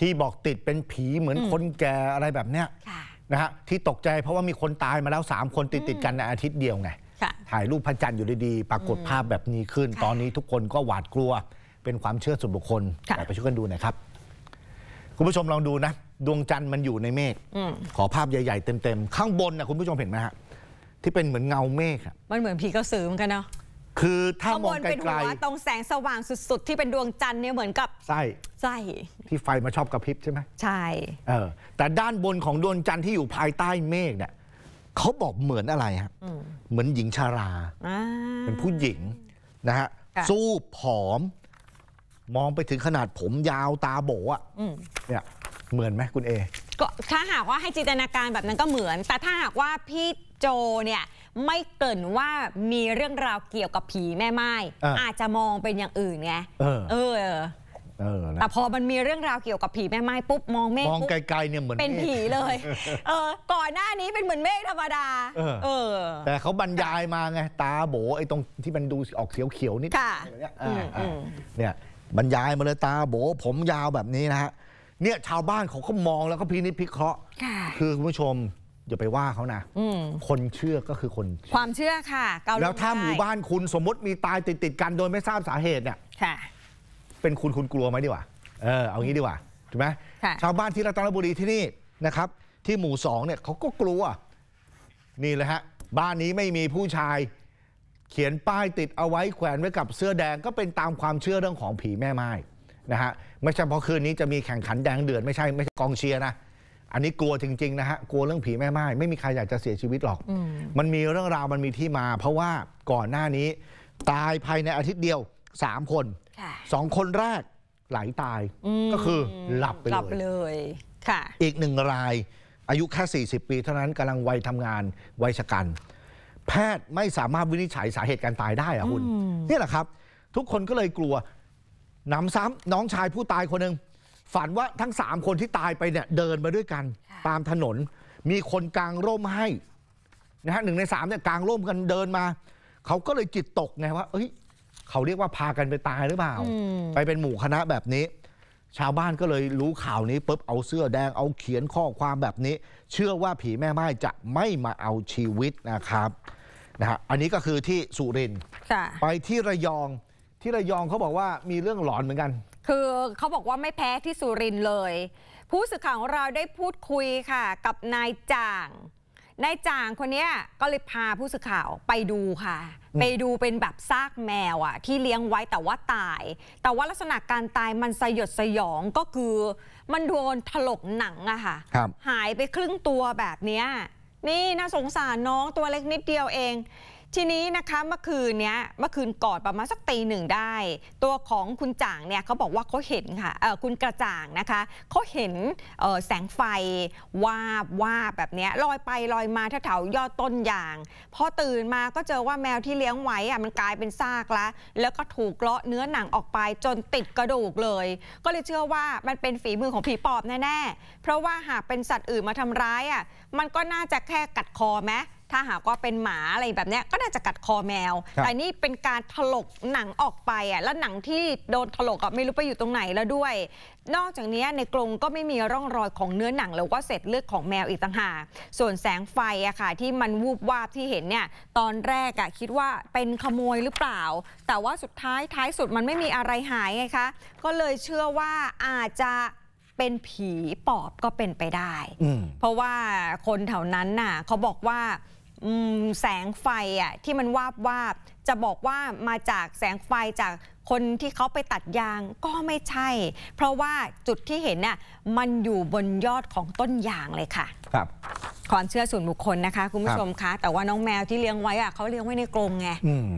ที่บอกติดเป็นผีเหมือนคนแก่อะไรแบบเนี้ยค่ะนะฮะที่ตกใจเพราะว่ามีคนตายมาแล้ว 3 คนติดติดๆกันในอาทิตย์เดียวไงค่ะถ่ายรูปพระจันทร์อยู่ดีๆ ปรากฏภาพแบบนี้ขึ้นค่ะตอนนี้ทุกคนก็หวาดกลัว เป็นความเชื่อส่วนบุคคลค่ะแต่ไปช่วยกันดูหน่อยครับ คุณผู้ชมลองดูนะ ดวงจันทร์มันอยู่ในเมฆอืมขอภาพใหญ่ๆเต็มๆข้างบนนะคุณผู้ชมเห็นไหมฮะที่เป็นเหมือนเงาเมฆอะมันเหมือนผีกระสือเหมือนกันเนาะคือถ้าข้างมบองนไกเป็นหัลวตรงแสงสว่างสุด ๆ ที่เป็นดวงจันทร์เนี่ยเหมือนกับๆ ไส้ไส้ที่ไฟมาชอบกระพริบใช่ไหมใช่เออแต่ด้านบนของดวงจันทร์ที่อยู่ภายใต้เมฆเนี่ยเขาบอกเหมือนอะไรฮะอืมเหมือนหญิงชาราอ่าเป็นผู้หญิงนะฮะค่ะสู้ผอม มองไปถึงขนาดผมยาวตาโบอะอืมเนี่ยเหมือนไหมคุณเอก็ถ้าหากว่าให้จินตนาการแบบนั้นก็เหมือน แต่ถ้าหากว่าพี่โจเนี่ยไม่เกรินว่ามีเรื่องราวเกี่ยวกับผีแม่ไม้อะอาจจะมองเป็นอย่างอื่นไงเออเออเออนะ แต่พอมันมีเรื่องราวเกี่ยวกับผีแม่ไม้ปุ๊บมองเมฆมองปุ๊บไกลๆเนี่ยเหมือนเป็นมฆผีเลยเออก่อนหน้านี้เป็นเหมือนเมฆธรรมดาเออเออ แต่เขาบรรยายมาไงตาโบไอ้ตรงที่มันดูออกเขียวๆนิดค่ะอะไรเนี่ยอืมอ่าอืมเนี่ยบรรยายมาเลยตาโบผมยาวแบบนี้นะฮะเนี่ยชาวบ้านเขาก็มองแล้วก็พินิจพิเคราะห์ค่ะคือคุณผู้ชมอย่าไปว่าเขานะอืมคนเชื่อก็คือคน ความเชื่อค่ะเกาแล้วถ้าหมู่ได้บ้านคุณสมมติมีตายติดติดๆกันโดยไม่ทราบสาเหตุเนี่ยค่ะเป็นคุณคุณกลัวไหมดีกว่า เออเอางี้ดีกว่าถูกไหมค่ะชาวบ้านที่รัตนบุรีที่นี่นะครับ ที่หมู่สองเนี่ยเขาก็กลัว นี่เลยฮะ บ้านนี้ไม่มีผู้ชาย เขียนป้ายติดเอาไว้แขวนไว้กับเสื้อแดงก็เป็นตามความเชื่อเรื่องของผีแม่ไม้นะฮะไม่ใช่เพราะคืนนี้จะมีแข่งขันแดงเดือดไม่ใช่ไม่ใช่กองเชียร์นะอันนี้กลัวจริงๆนะฮะกลัวเรื่องผีแม่ไม้ไม่มีใครอยากจะเสียชีวิตหรอกอืมมันมีเรื่องราวมันมีที่มา เพราะว่าก่อนหน้านี้ ตายภายในอาทิตย์เดียวสามคนค่ะสองคนแรก ไหลตายมก็คือหลับไปหลับเลยเลยค่ะอีกหนึ่งราย อายุแค่ 40 ปี เท่านั้นกำลังวัยทำงานวัยชะกัน แพทย์ไม่สามารถวินิจฉัยสาเหตุการตายได้อะคุณอืมนี่แหละครับ ทุกคนก็เลยกลัวหนำซ้ำน้องชายผู้ตายคนหนึ่งฝันว่าทั้ง 3 คนที่ตายไปเนี่ยเดินมาด้วยกัน ตามถนน มีคนกางร่มให้นะฮะหนึ่งในสามเนี่ยกางร่มกันเดินมา เขาก็เลยจิตตกไงว่าเอ้ย เขาเรียกว่าพากันไปตายหรือเปล่าอืมไปเป็นหมู่คณะแบบนี้ ชาวบ้านก็เลยรู้ข่าวนี้ปุ๊บเอาเสื้อแดงเอาเขียนข้อความแบบนี้ เชื่อว่าผีแม่ไม้จะไม่มาเอาชีวิตนะครับนะฮะอันนี้ก็คือที่สุรินทร์ค่ะไปที่ระยองที่ระยองเขาบอกว่ามีเรื่องหลอนเหมือนกัน คือเขาบอกว่าไม่แพ้ที่สุรินทร์เลย ผู้สื่อข่าวของเราได้พูดคุยค่ะ กับนายจ่าง นายจ่างคนเนี้ยก็เลยพาผู้สื่อข่าวไปดูค่ะอืมไปดูเป็นแบบซากแมวอะที่เลี้ยงไว้แต่ว่าตาย แต่ว่าลักษณะการตายมันสยดสยองก็คือ มันโดนถลกหนังอะค่ะครับหายไปครึ่งตัวแบบเนี้ยนี่น่าสงสารน้องตัวเล็กนิดเดียวเอง ทีนี้นะคะเมื่อคืนเนี้ยเมื่อคืนก่อนประมาณสักตีหนึ่งได้ ตัวของคุณจ่างเนี่ยเขาบอกว่าเขาเห็นค่ะคุณกระจ่างนะคะเขาเห็นแสงไฟวาบวาบแบบเนี้ยลอยไปลอยมาแถวๆยอดต้นยางพอตื่นมาก็เจอว่าแมวที่เลี้ยงไว้อะมันกลายเป็นซากแล้ว แล้วก็ถูกเลาะเนื้อหนังออกไปจนติดกระดูกเลย ก็เลยเชื่อว่ามันเป็นฝีมือของผีปอบแน่ๆเพราะว่าหากเป็นสัตว์อื่นมาทำร้ายอะมันก็น่าจะแค่กัดคอไหม ถ้าหากว่าเป็นหมาอะไรแบบเนี้ยก็น่าจะกัดคอแมวครับแต่นี่เป็นการถลกหนังออกไปอะแล้วหนังที่โดนถลกอะไม่รู้ไปอยู่ตรงไหนแล้วด้วย นอกจากนี้ในกรงก็ไม่มีร่องรอยของเนื้อหนังหรือว่าเศษเลือดของแมวอีกต่างหากส่วนแสงไฟอะค่ะ ที่มันวูบวาบที่เห็นเนี่ยตอนแรกอะคิดว่าเป็นขโมยหรือเปล่า แต่ว่าสุดท้ายท้ายสุดมันไม่มีอะไรหายไงคะก็เลยเชื่อว่าอาจจะเป็นผีปอบก็เป็นไปได้อืมเพราะว่าคนแถวนั้นน่ะเขาบอกว่าอืม แสงไฟอะที่มันวาบวาบจะบอกว่ามาจากแสงไฟจากคนที่เขาไปตัดยางก็ไม่ใช่ เพราะว่าจุดที่เห็นน่ะมันอยู่บนยอดของต้นยางเลยค่ะ ครับความเชื่อส่วนบุคคลนะคะ คุณผู้ชมคะ แต่ว่าน้องแมวที่เลี้ยงไว้อะเขาเลี้ยงไว้ในกรงไงอืม